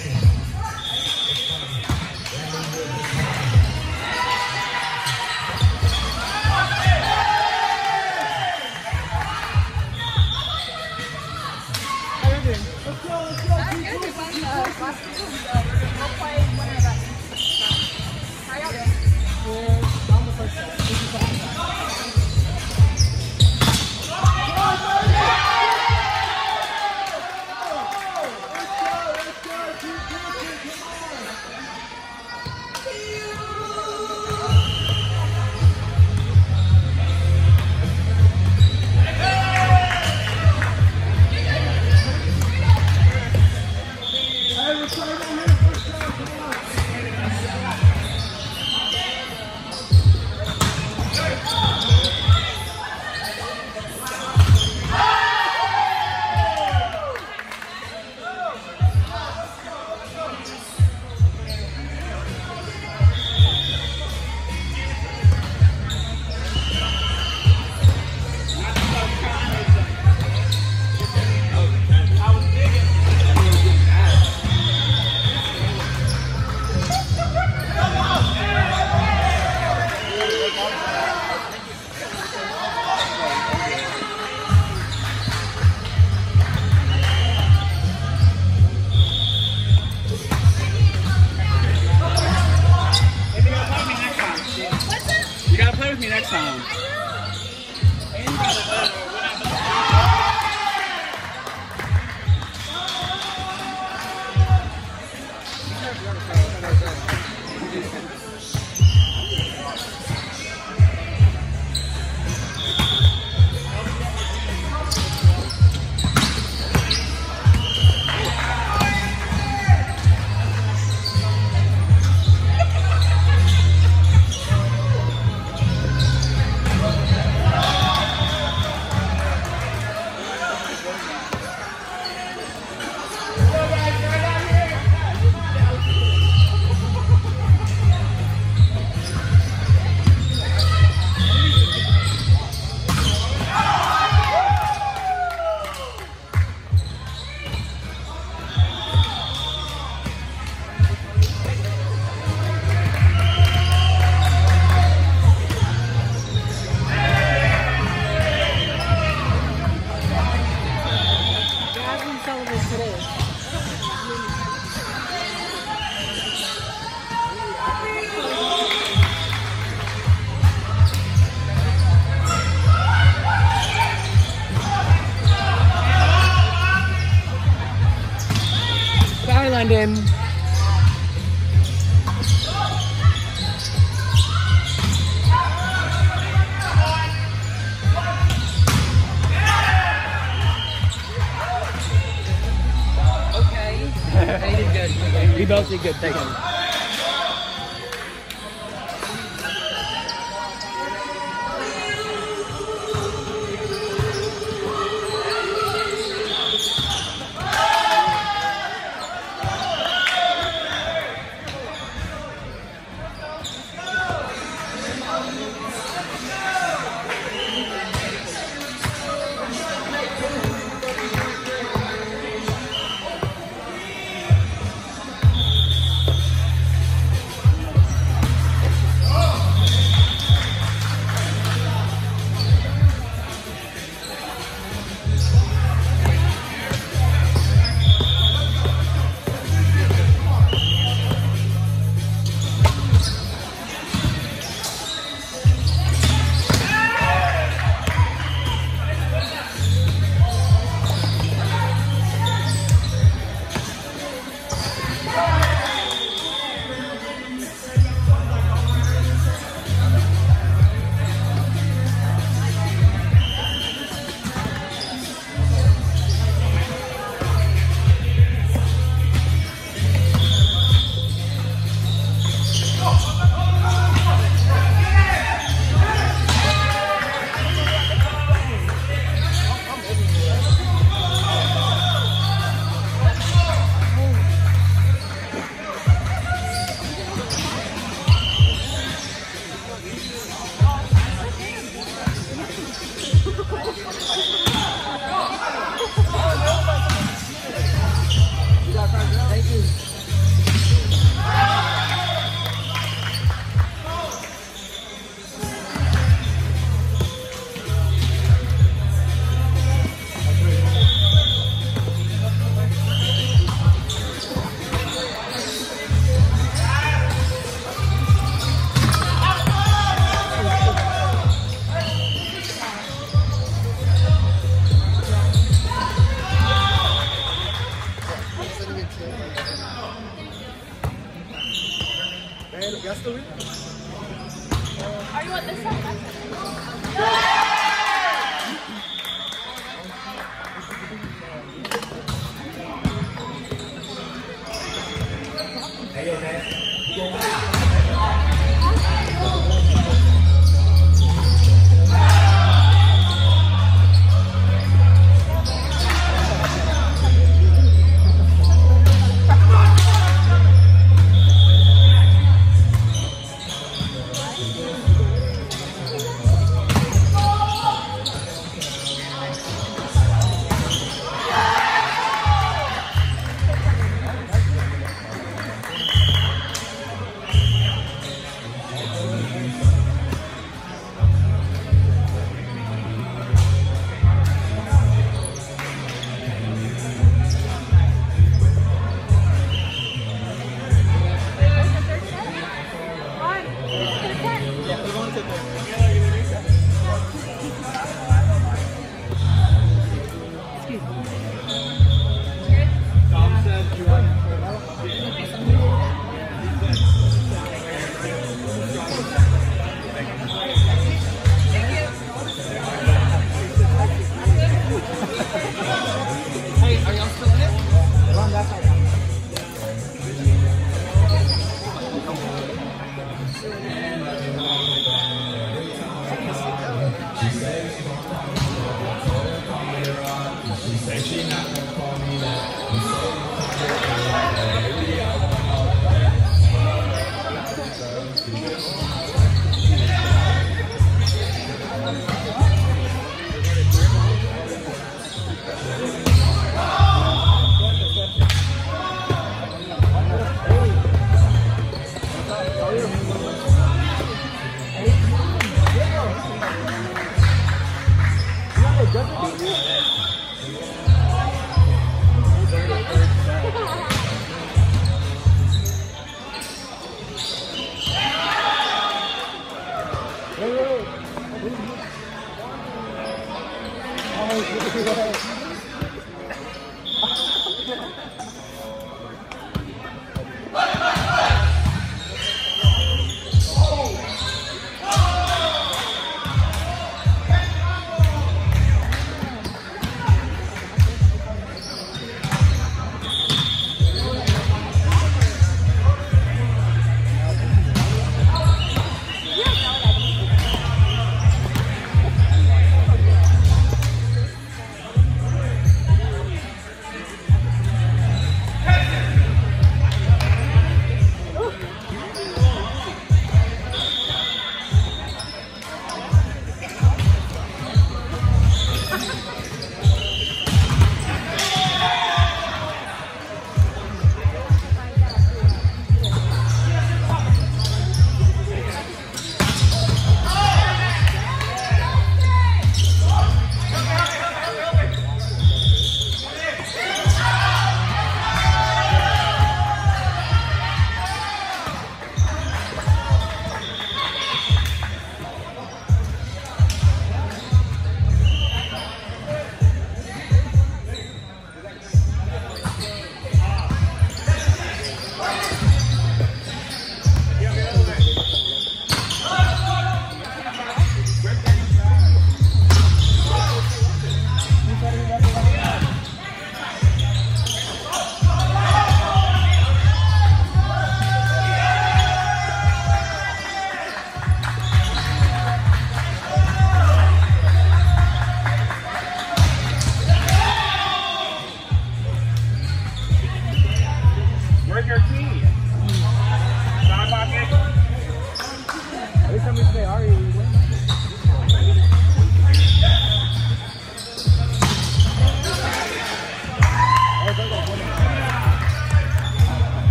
Thank. good. you 还有呢？有啊。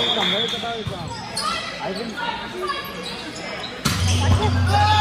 Welcome, welcome, welcome. I think I don't